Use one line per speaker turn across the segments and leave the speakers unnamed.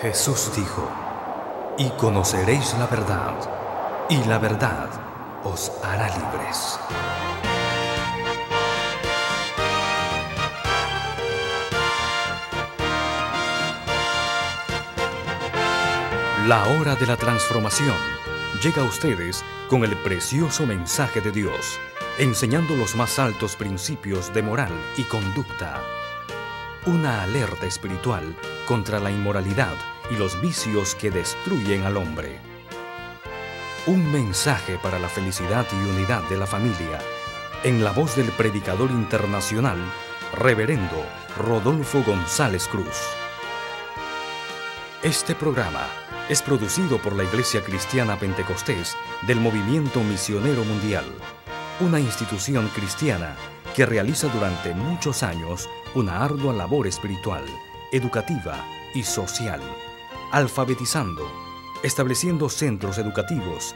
Jesús dijo, y conoceréis la verdad, y la verdad os hará libres. La hora de la transformación llega a ustedes con el precioso mensaje de Dios, enseñando los más altos principios de moral y conducta. Una alerta espiritual contra la inmoralidad y los vicios que destruyen al hombre. Un mensaje para la felicidad y unidad de la familia, en la voz del predicador internacional, reverendo Rodolfo González Cruz. Este programa es producido por la Iglesia Cristiana Pentecostés del Movimiento Misionero Mundial, una institución cristiana que realiza durante muchos años una ardua labor espiritual, educativa y social, alfabetizando, estableciendo centros educativos,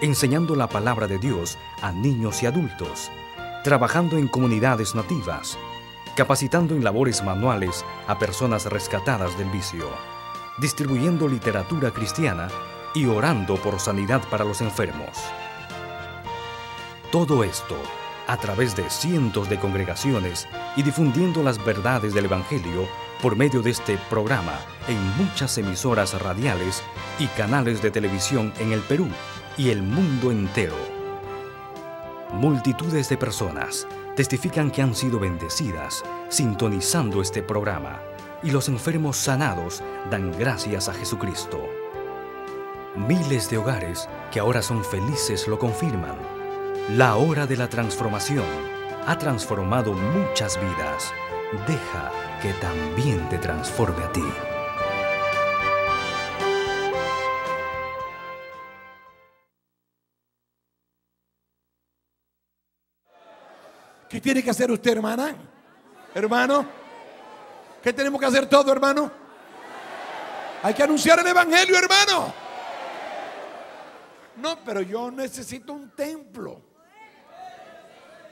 enseñando la palabra de Dios a niños y adultos, trabajando en comunidades nativas, capacitando en labores manuales a personas rescatadas del vicio distribuyendo literatura cristiana y orando por sanidad para los enfermos. Todo esto a través de cientos de congregaciones y difundiendo las verdades del Evangelio por medio de este programa en muchas emisoras radiales y canales de televisión en el Perú y el mundo entero. Multitudes de personas testifican que han sido bendecidas sintonizando este programa y los enfermos sanados dan gracias a Jesucristo. Miles de hogares que ahora son felices lo confirman. La hora de la transformación ha transformado muchas vidas. Deja que también te transforme a ti.
¿Qué tiene que hacer usted, hermana? Hermano, ¿qué tenemos que hacer todo, hermano? Hay que anunciar el Evangelio, hermano. No, pero yo necesito un templo.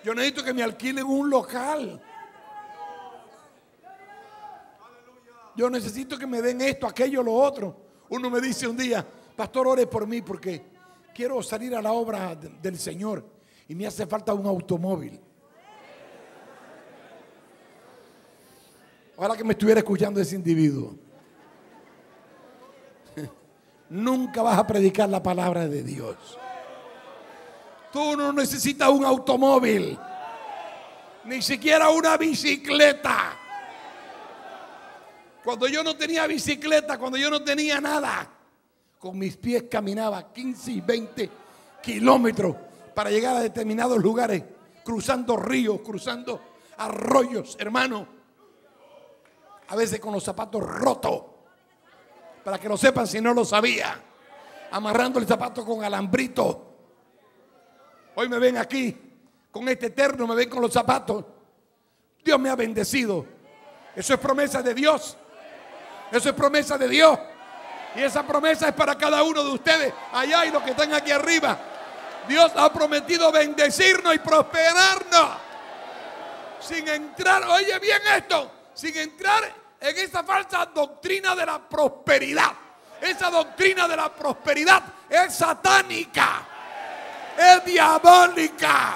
Yo necesito que me alquilen un local. Yo necesito que me den esto, aquello, lo otro. Uno me dice un día, pastor, ore por mí porque quiero salir a la obra de- del Señor y me hace falta un automóvil. Ojalá que me estuviera escuchando ese individuo. Nunca vas a predicar la palabra de Dios. Tú no necesitas un automóvil, ni siquiera una bicicleta. Cuando yo no tenía bicicleta, cuando yo no tenía nada, con mis pies caminaba 15 y 20 kilómetros para llegar a determinados lugares, cruzando ríos, cruzando arroyos, hermano. A veces con los zapatos rotos, para que lo sepan si no lo sabía, amarrando el zapato con alambrito. Hoy me ven aquí con este eterno, me ven con los zapatos. Dios me ha bendecido. Eso es promesa de Dios. Eso es promesa de Dios. Y esa promesa es para cada uno de ustedes, allá y los que están aquí arriba. Dios ha prometido bendecirnos y prosperarnos. Sin entrar, oye bien esto, sin entrar en esa falsa doctrina de la prosperidad. Esa doctrina de la prosperidad es satánica, es diabólica.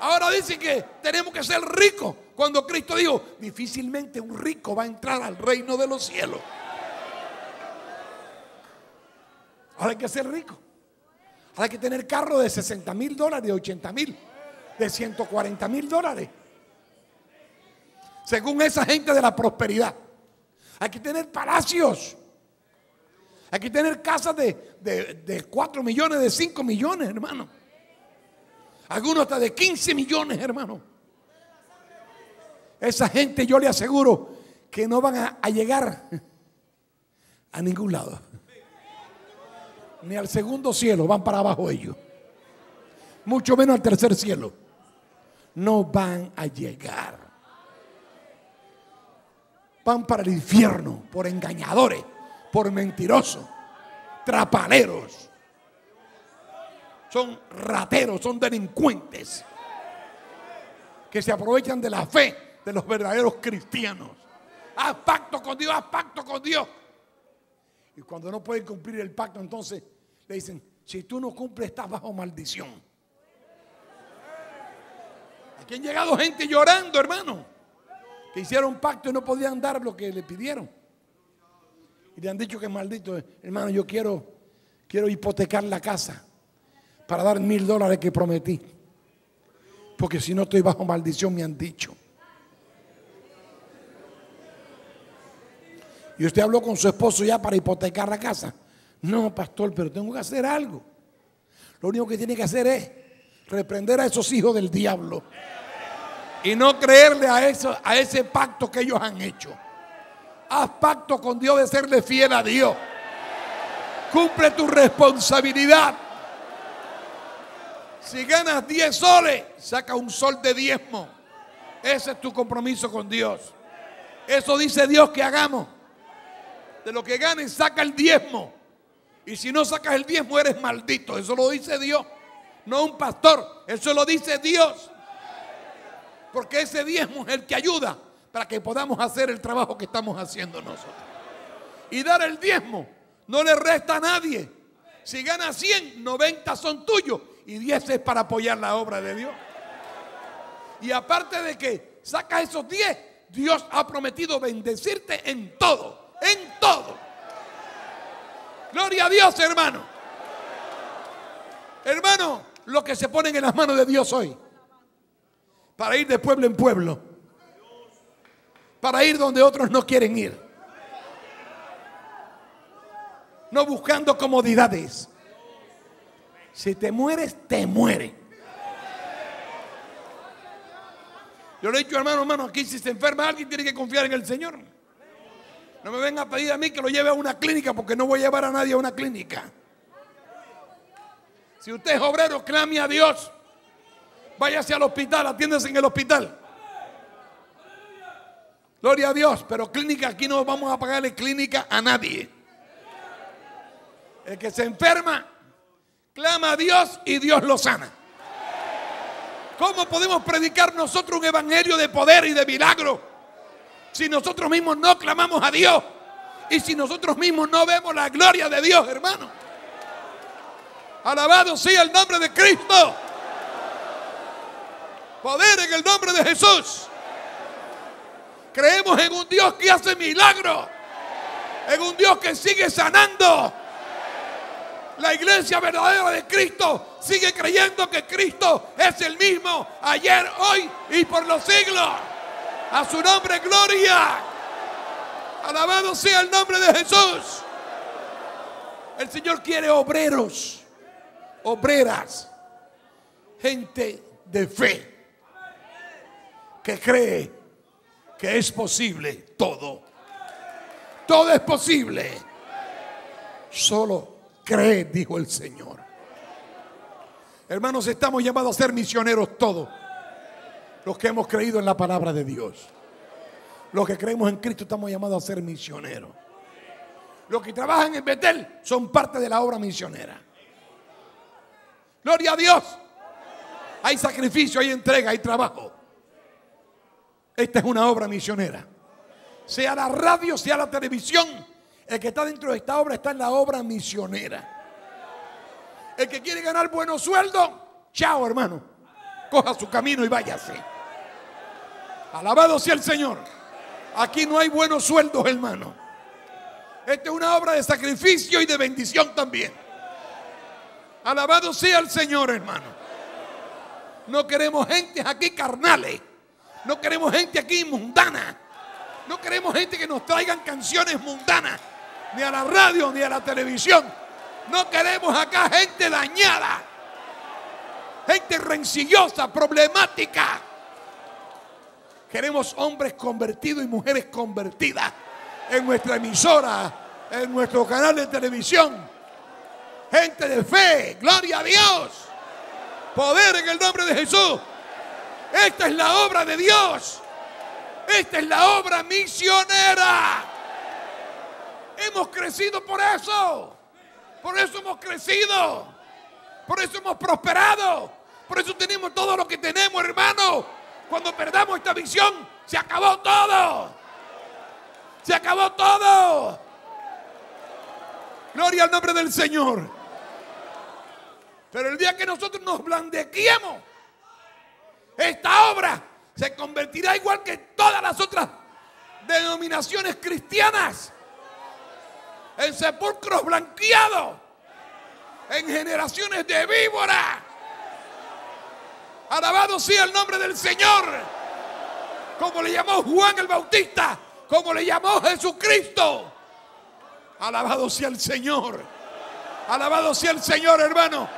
Ahora dicen que tenemos que ser ricos. Cuando Cristo dijo, difícilmente un rico va a entrar al reino de los cielos. Ahora hay que ser rico. Ahora hay que tener carro de 60 mil dólares, de 80 mil, de 140 mil dólares. Según esa gente de la prosperidad. Hay que tener palacios. Hay que tener casas de, de, de 4 millones, de 5 millones, hermano. Algunos hasta de 15 millones, hermano. Esa gente yo le aseguro que no van a, llegar a ningún lado. Ni al segundo cielo van para abajo ellos. Mucho menos al tercer cielo. No van a llegar. Van para el infierno por engañadores, por mentirosos, trapaleros. Son rateros, son delincuentes que se aprovechan de la fe de los verdaderos cristianos. Haz pacto con Dios, haz pacto con Dios. Y cuando no pueden cumplir el pacto, entonces le dicen, si tú no cumples, estás bajo maldición. Aquí han llegado gente llorando, hermano, que hicieron pacto y no podían dar lo que le pidieron. Y le han dicho que maldito, hermano, yo quiero, quiero hipotecar la casa para dar mil dólares que prometí. Porque si no estoy bajo maldición, me han dicho. Y usted habló con su esposo ya para hipotecar la casa. No, pastor, pero tengo que hacer algo. Lo único que tiene que hacer es reprender a esos hijos del diablo y no creerle a, eso, a ese pacto que ellos han hecho. Haz pacto con Dios de serle fiel a Dios. Cumple tu responsabilidad. Si ganas 10 soles, saca un sol de diezmo. Ese es tu compromiso con Dios. Eso dice Dios que hagamos. De lo que ganes, saca el diezmo. Y si no sacas el diezmo, eres maldito. Eso lo dice Dios. No un pastor. Eso lo dice Dios. Porque ese diezmo es el que ayuda para que podamos hacer el trabajo que estamos haciendo nosotros. Y dar el diezmo no le resta a nadie. Si gana 100, 90 son tuyos y 10 es para apoyar la obra de Dios. Y aparte de que sacas esos 10, Dios ha prometido bendecirte en todo, en todo. Gloria a Dios, hermano. Hermano, lo que se ponen en las manos de Dios hoy. Para ir de pueblo en pueblo. Para ir donde otros no quieren ir. No buscando comodidades. Si te mueres, te muere. Yo le he dicho, hermano, hermano, aquí si se enferma alguien tiene que confiar en el Señor. No me venga a pedir a mí que lo lleve a una clínica porque no voy a llevar a nadie a una clínica. Si usted es obrero, clame a Dios. Váyase al hospital, atiéndese en el hospital. Gloria a Dios, pero clínica aquí no vamos a pagarle clínica a nadie. El que se enferma, clama a Dios y Dios lo sana. ¿Cómo podemos predicar nosotros un evangelio de poder y de milagro? Si nosotros mismos no clamamos a Dios y si nosotros mismos no vemos la gloria de Dios, hermano. Alabado sea el nombre de Cristo. Poder en el nombre de Jesús. Creemos en un Dios que hace milagros. En un Dios que sigue sanando. La iglesia verdadera de Cristo sigue creyendo que Cristo es el mismo ayer, hoy y por los siglos. A su nombre, gloria. Alabado sea el nombre de Jesús. El Señor quiere obreros, obreras, gente de fe, que cree que es posible todo. Todo es posible. Solo cree, dijo el Señor. Hermanos, estamos llamados a ser misioneros todos los que hemos creído en la palabra de Dios. Los que creemos en Cristo estamos llamados a ser misioneros. Los que trabajan en Betel son parte de la obra misionera. Gloria a Dios. Hay sacrificio, hay entrega, hay trabajo. Esta es una obra misionera. Sea la radio, sea la televisión, el que está dentro de esta obra está en la obra misionera. El que quiere ganar buenos sueldos, chao hermano. Coja su camino y váyase. Alabado sea el Señor. Aquí no hay buenos sueldos, hermano. Esta es una obra de sacrificio y de bendición también. Alabado sea el Señor, hermano. No queremos gente aquí carnales. No queremos gente aquí mundana. No queremos gente que nos traigan canciones mundanas. Ni a la radio, ni a la televisión. No queremos acá gente dañada. Gente rencillosa, problemática. Queremos hombres convertidos y mujeres convertidas en nuestra emisora, en nuestro canal de televisión. Gente de fe, gloria a Dios. Poder en el nombre de Jesús. Esta es la obra de Dios. Esta es la obra misionera. Hemos crecido por eso. Por eso hemos crecido. Por eso hemos prosperado. Por eso tenemos todo lo que tenemos, hermano. Cuando perdamos esta visión, se acabó todo. Se acabó todo. Gloria al nombre del Señor. Pero el día que nosotros nos blandequemos, esta obra se convertirá igual que todas las otras denominaciones cristianas en sepulcros blanqueados, en generaciones de víbora. Alabado sea el nombre del Señor, como le llamó Juan el Bautista, como le llamó Jesucristo. Alabado sea el Señor. Alabado sea el Señor, hermano.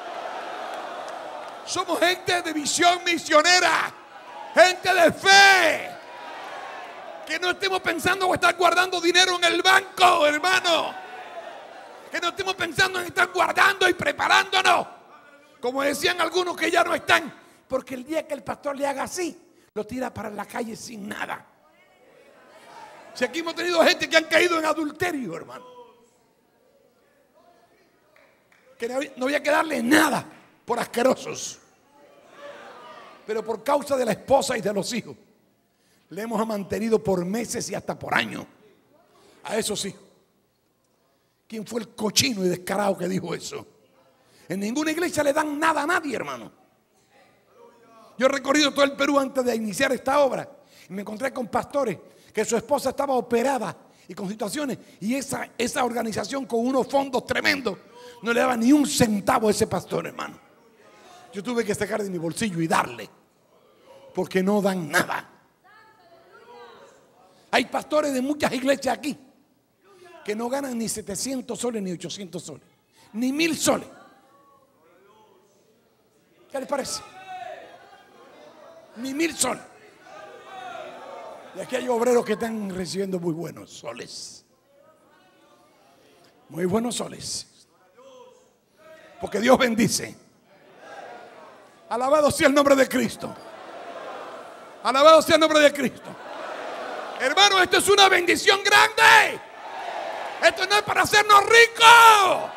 Somos gente de visión misionera, gente de fe. Que no estemos pensando en estar guardando dinero en el banco, hermano. Que no estemos pensando en estar guardando y preparándonos. Como decían algunos que ya no están. Porque el día que el pastor le haga así, lo tira para la calle sin nada. Si aquí hemos tenido gente que han caído en adulterio, hermano. Que no había que darle nada por asquerosos. Pero por causa de la esposa y de los hijos, le hemos mantenido por meses y hasta por años a esos hijos. ¿Quién fue el cochino y descarado que dijo eso? En ninguna iglesia le dan nada a nadie, hermano. Yo he recorrido todo el Perú antes de iniciar esta obra y me encontré con pastores que su esposa estaba operada y con situaciones y esa, esa organización con unos fondos tremendos no le daba ni un centavo a ese pastor, hermano. Yo tuve que sacar de mi bolsillo y darle, porque no dan nada. Hay pastores de muchas iglesias aquí que no ganan ni 700 soles ni 800 soles, ni mil soles. ¿Qué les parece? Ni mil soles. Y aquí hay obreros que están recibiendo muy buenos soles. Muy buenos soles. Porque Dios bendice. Alabado sea el nombre de Cristo. Alabado sea el nombre de Cristo. Hermano, esto es una bendición grande. Esto no es para hacernos ricos.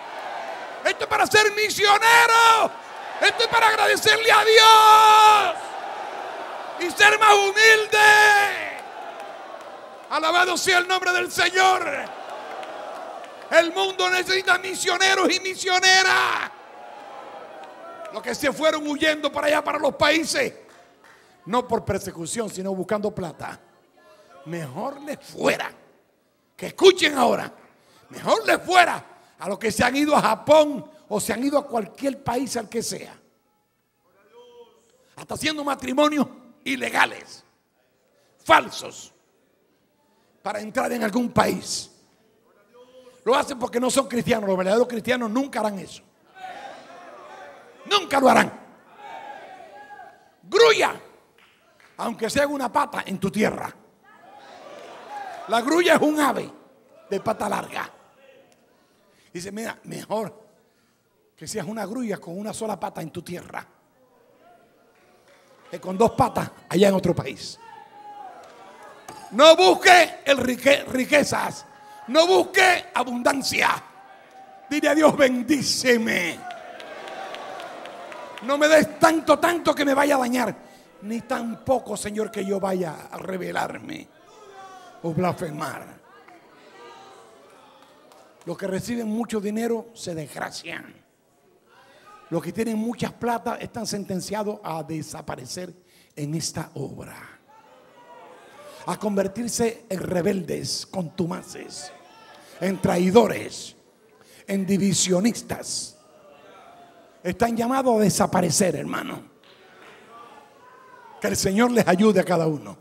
Esto es para ser misioneros. Esto es para agradecerle a Dios y ser más humilde. Alabado sea el nombre del Señor. El mundo necesita misioneros y misioneras. Los que se fueron huyendo para allá, para los países. No por persecución, sino buscando plata. Mejor les fuera. Que escuchen ahora. Mejor les fuera a los que se han ido a Japón o se han ido a cualquier país al que sea. Hasta haciendo matrimonios ilegales. Falsos. Para entrar en algún país. Lo hacen porque no son cristianos. Los verdaderos cristianos nunca harán eso. Nunca lo harán. Grulla, aunque sea una pata en tu tierra. La grulla es un ave de pata larga. Dice, mira, mejor que seas una grulla con una sola pata en tu tierra que con dos patas allá en otro país. No busque el riquezas, no busque abundancia. Dile a Dios, bendíceme. No me des tanto, tanto que me vaya a dañar. Ni tampoco, Señor, que yo vaya a rebelarme o blasfemar. Los que reciben mucho dinero se desgracian. Los que tienen muchas plata están sentenciados a desaparecer en esta obra. A convertirse en rebeldes, contumaces, en traidores, en divisionistas. Están llamados a desaparecer, hermano. Que el Señor les ayude a cada uno.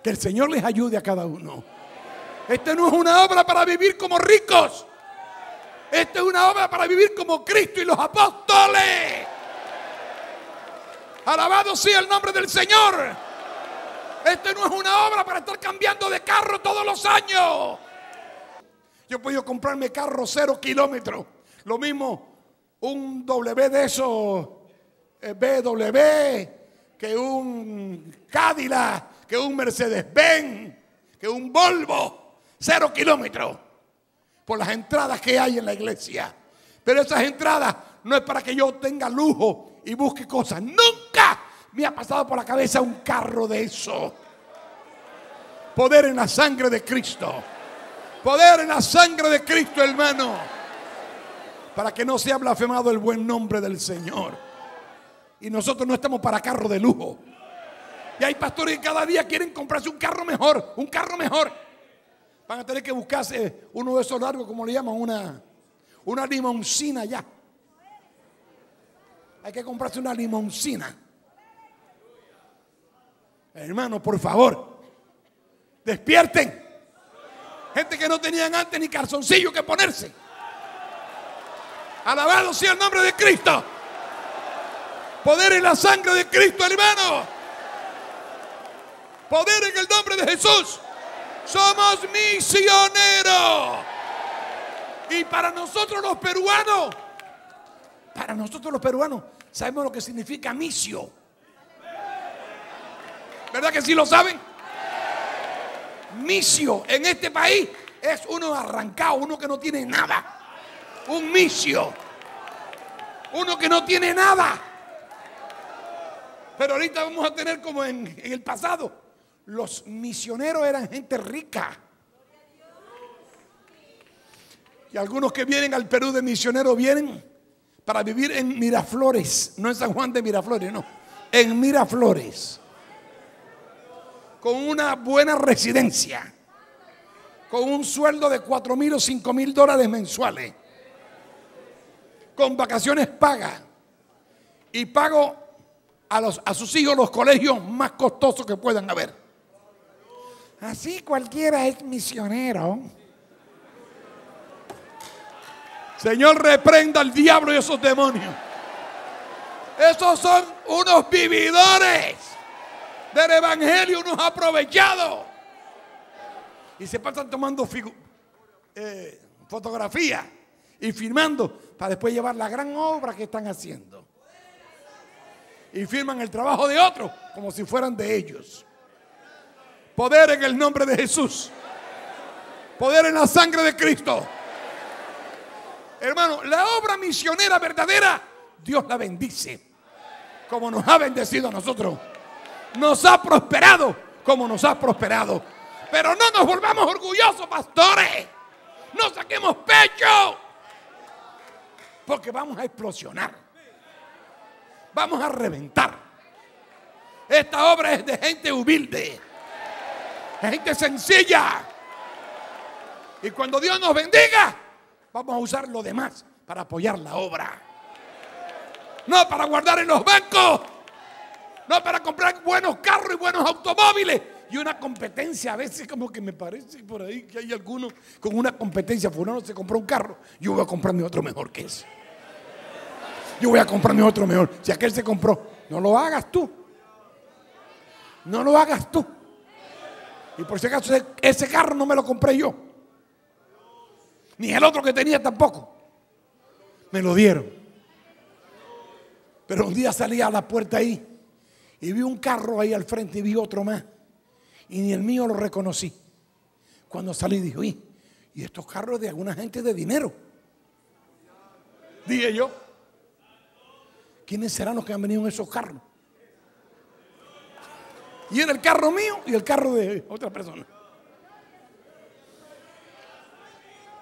Que el Señor les ayude a cada uno. Esta no es una obra para vivir como ricos. Esta es una obra para vivir como Cristo y los apóstoles. Alabado sea el nombre del Señor. Esta no es una obra para estar cambiando de carro todos los años. Yo podido comprarme carro cero kilómetros. Lo mismo un W de esos eh, BW que un Cadillac, que un Mercedes-Benz, que un Volvo. Cero kilómetros por las entradas que hay en la iglesia. Pero esas entradas no es para que yo tenga lujo y busque cosas. Nunca me ha pasado por la cabeza un carro de eso. Poder en la sangre de Cristo. Poder en la sangre de Cristo, hermano. Para que no sea blasfemado el buen nombre del Señor. Y nosotros no estamos para carro de lujo. Y hay pastores que cada día quieren comprarse un carro mejor, un carro mejor. Van a tener que buscarse uno de esos largos, como le llaman, una, una limoncina ya. Hay que comprarse una limoncina. Hermano, por favor, despierten. Gente que no tenían antes ni calzoncillo que ponerse. Alabado sea el nombre de Cristo. Poder en la sangre de Cristo, hermano. Poder en el nombre de Jesús. Somos misioneros. Y para nosotros los peruanos, para nosotros los peruanos, sabemos lo que significa misio. ¿Verdad que sí lo saben? Misio en este país es uno arrancado, uno que no tiene nada. Un misio. Uno que no tiene nada. Pero ahorita vamos a tener como en, en el pasado. Los misioneros eran gente rica. Y algunos que vienen al Perú de misioneros vienen para vivir en Miraflores, no en San Juan de Miraflores, no, en Miraflores, con una buena residencia, con un sueldo de 4 mil o 5 mil dólares mensuales, con vacaciones pagas. Y pago a, los, a sus hijos los colegios más costosos que puedan haber. Así cualquiera es misionero. Señor, reprenda al diablo y esos demonios. Esos son unos vividores del evangelio, unos aprovechados. Y se pasan tomando eh, fotografías y firmando para después llevar la gran obra que están haciendo. Y firman el trabajo de otros como si fueran de ellos. Poder en el nombre de Jesús. Poder en la sangre de Cristo. Hermano, la obra misionera verdadera, Dios la bendice. Como nos ha bendecido a nosotros. Nos ha prosperado como nos ha prosperado. Pero no nos volvamos orgullosos, pastores. No saquemos pecho. Porque vamos a explosionar. Vamos a reventar. Esta obra es de gente humilde. Gente sencilla. Y cuando Dios nos bendiga, vamos a usar lo demás para apoyar la obra. No para guardar en los bancos. No para comprar buenos carros y buenos automóviles. Y una competencia, a veces como que me parece por ahí que hay algunos con una competencia. Fulano se compró un carro, yo voy a comprarme otro mejor que ese. Yo voy a comprarme otro mejor. Si aquel se compró, no lo hagas tú. No lo hagas tú. Y por si acaso ese carro no me lo compré yo. Ni el otro que tenía tampoco. Me lo dieron. Pero un día salí a la puerta ahí y vi un carro ahí al frente y vi otro más. Y ni el mío lo reconocí. Cuando salí dije, y estos carros de alguna gente de dinero. Dije yo, ¿quiénes serán los que han venido en esos carros? Y en el carro mío y el carro de otra persona.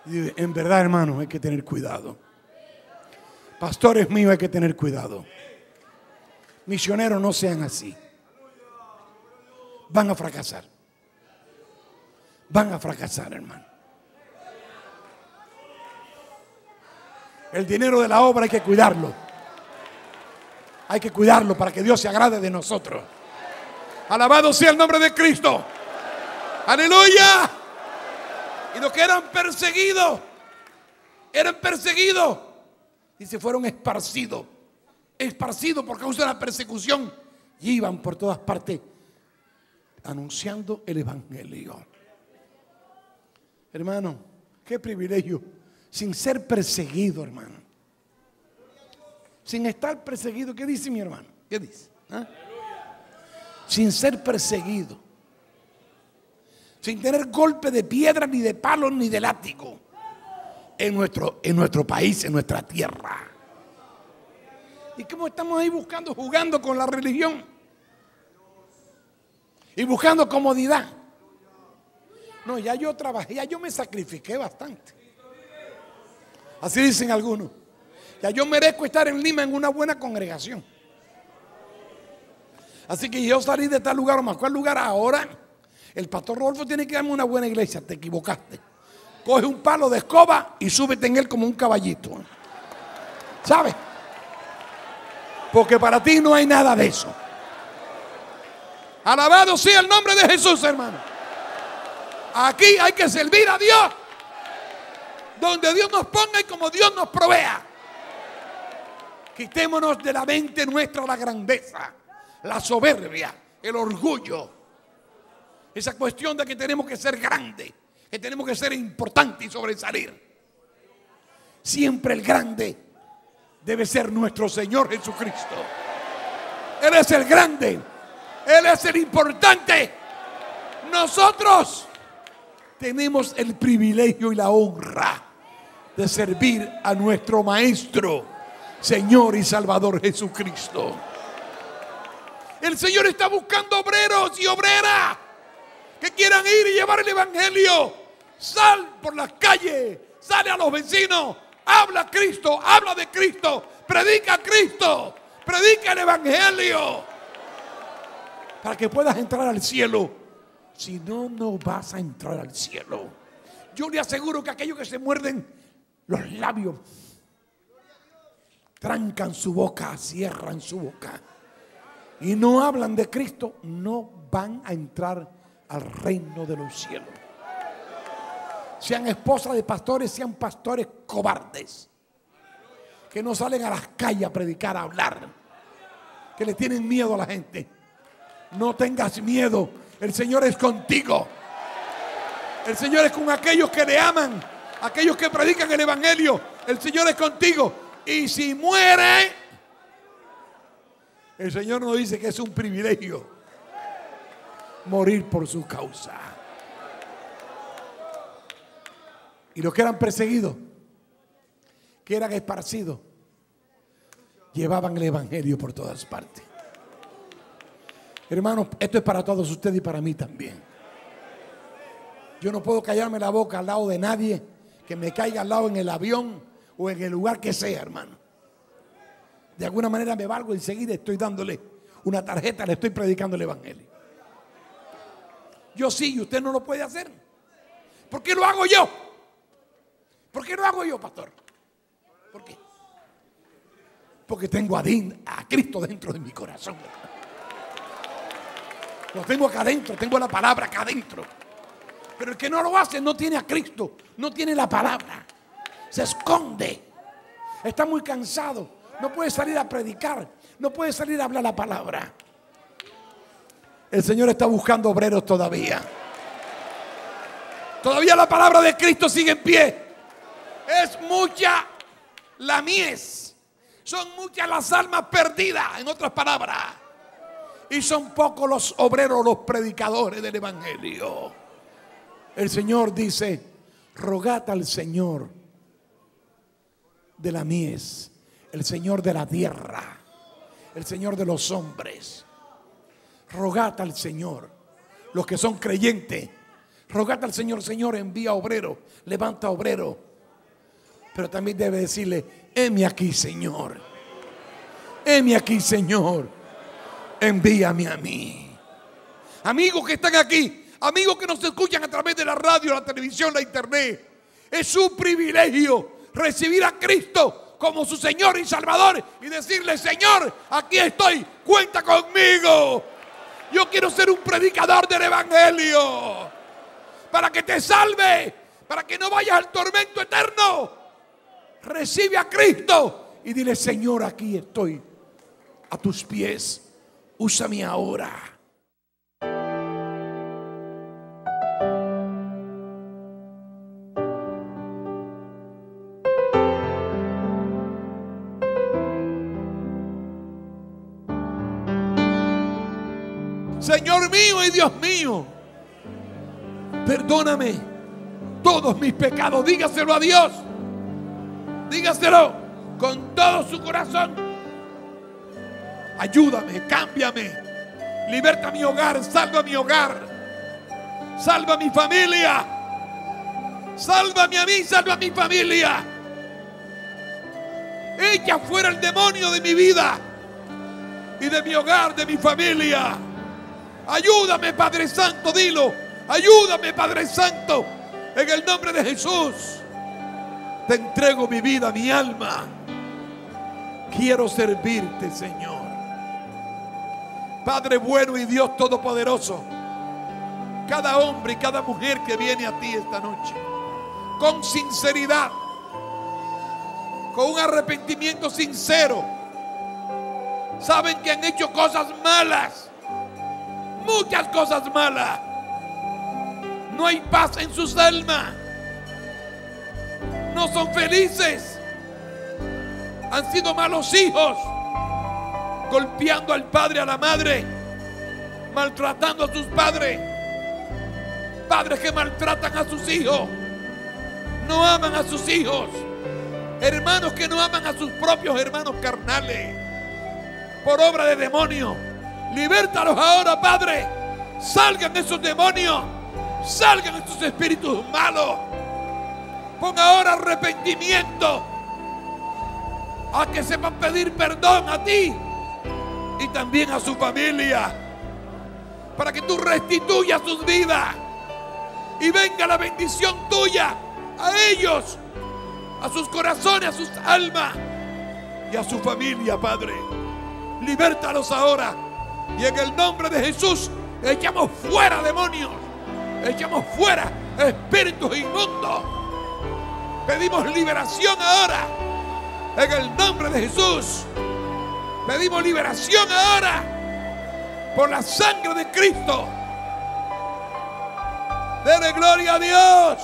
En verdad, hermanos, hay que tener cuidado. Pastores míos, hay que tener cuidado. Misioneros, no sean así. Van a fracasar. Van a fracasar, hermano. El dinero de la obra hay que cuidarlo. Hay que cuidarlo para que Dios se agrade de nosotros. Alabado sea el nombre de Cristo. Aleluya. Y los que eran perseguidos, eran perseguidos y se fueron esparcidos. Esparcidos por causa de la persecución. Y iban por todas partes anunciando el Evangelio. Hermano, qué privilegio. Sin ser perseguido, hermano. Sin estar perseguido. ¿Qué dice mi hermano? ¿Qué dice? ¿Ah? Sin ser perseguido. Sin tener golpe de piedra, ni de palo, ni de látigo. En nuestro, en nuestro país, en nuestra tierra. ¿Y cómo estamos ahí buscando, jugando con la religión? Y buscando comodidad. No, ya yo trabajé, ya yo me sacrifiqué bastante. Así dicen algunos. Ya yo merezco estar en Lima en una buena congregación. Así que yo salí de tal lugar o más cuál lugar ahora. El pastor Rodolfo tiene que darme una buena iglesia. Te equivocaste. Coge un palo de escoba y súbete en él como un caballito. ¿Sabes? Porque para ti no hay nada de eso. Alabado sea el nombre de Jesús, hermano. Aquí hay que servir a Dios. Donde Dios nos ponga y como Dios nos provea. Quitémonos de la mente nuestra la grandeza, la soberbia, el orgullo. Esa cuestión de que tenemos que ser grande, que tenemos que ser importante y sobresalir. Siempre el grande debe ser nuestro Señor Jesucristo. Él es el grande. Él es el importante. Nosotros tenemos el privilegio y la honra de servir a nuestro Maestro, Señor y Salvador Jesucristo. El Señor está buscando obreros y obreras que quieran ir y llevar el Evangelio. Sal por las calles, sale a los vecinos, habla a Cristo, habla de Cristo, predica a Cristo, predica el Evangelio. Para que puedas entrar al cielo. Si no, no vas a entrar al cielo. Yo le aseguro que aquellos que se muerden los labios, trancan su boca, cierran su boca y no hablan de Cristo, no van a entrar al reino de los cielos. Sean esposas de pastores, sean pastores cobardes, que no salen a las calles a predicar, a hablar, que le tienen miedo a la gente. No tengas miedo, el Señor es contigo. El Señor es con aquellos que le aman, aquellos que predican el Evangelio. El Señor es contigo. Y si muere, el Señor nos dice que es un privilegio morir por su causa. Y los que eran perseguidos, que eran esparcidos, llevaban el Evangelio por todas partes. Hermanos, esto es para todos ustedes y para mí también. Yo no puedo callarme la boca al lado de nadie que me caiga al lado en el avión o en el lugar que sea, hermano. De alguna manera me valgo enseguida estoy dándole una tarjeta, le estoy predicando el Evangelio. Yo sí y usted no lo puede hacer. ¿Por qué lo hago yo? ¿Por qué lo hago yo, pastor? ¿Por qué? Porque tengo a, a Cristo dentro de mi corazón. Lo tengo acá adentro, tengo la palabra acá adentro. Pero el que no lo hace no tiene a Cristo, no tiene la palabra. Se esconde. Está muy cansado. No puede salir a predicar. No puede salir a hablar la palabra. El Señor está buscando obreros todavía. Todavía la palabra de Cristo sigue en pie. Es mucha la mies. Son muchas las almas perdidas, en otras palabras. Y son pocos los obreros, los predicadores del Evangelio. El Señor dice, rogad al Señor de la mies, el Señor de la tierra, el Señor de los hombres. Rogad al Señor, los que son creyentes. Rogad al Señor, Señor, envía obrero, levanta obrero. Pero también debe decirle, heme aquí, Señor. Heme aquí, Señor envíame a mí. Amigos que están aquí, amigos que nos escuchan a través de la radio, la televisión, la internet, es un privilegio recibir a Cristo como su Señor y Salvador y decirle, Señor, aquí estoy, cuenta conmigo. Yo quiero ser un predicador del Evangelio para que te salve, para que no vayas al tormento eterno. Recibe a Cristo y dile, Señor, aquí estoy a tus pies úsame ahora. Señor mío y Dios mío, perdóname todos mis pecados. Dígaselo a Dios. Dígaselo con todo su corazón. Ayúdame, cámbiame. Liberta mi hogar, salva mi hogar. Salva mi familia. Sálvame a mí, salva a mi familia. Echa fuera el demonio de mi vida y de mi hogar, de mi familia. Ayúdame, Padre Santo, dilo. Ayúdame, Padre Santo, en el nombre de Jesús. Te entrego mi vida, mi alma. Quiero servirte, Señor. Padre bueno y Dios todopoderoso. Cada hombre y cada mujer que viene a ti esta noche, con sinceridad, con un arrepentimiento sincero, saben que han hecho cosas malas, muchas cosas malas. No hay paz en sus almas. No son felices. Han sido malos hijos, golpeando al padre, a la madre, maltratando a sus padres. Padres que maltratan a sus hijos, no aman a sus hijos. Hermanos que no aman a sus propios hermanos carnales por obra de demonios. Libértalos ahora, Padre. Salgan esos demonios. Salgan esos espíritus malos. Ponga ahora arrepentimiento. A que sepan pedir perdón a ti y también a su familia. Para que tú restituyas sus vidas. Y venga la bendición tuya a ellos, a sus corazones, a sus almas y a su familia, Padre. Libértalos ahora. Y en el nombre de Jesús echamos fuera demonios. Echamos fuera espíritus inmundos. Pedimos liberación ahora. En el nombre de Jesús. Pedimos liberación ahora. Por la sangre de Cristo. Dele gloria a Dios.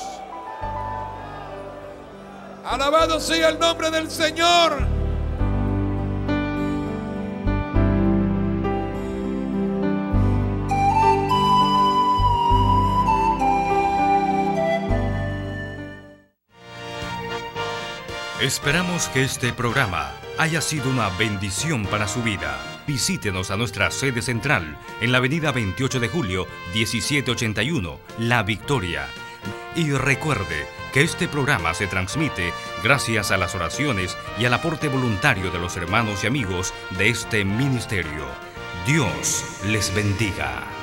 Alabado sea el nombre del Señor.
Esperamos que este programa haya sido una bendición para su vida. Visítenos a nuestra sede central en la avenida 28 de julio 1781, La Victoria. Y recuerde que este programa se transmite gracias a las oraciones y al aporte voluntario de los hermanos y amigos de este ministerio. Dios les bendiga.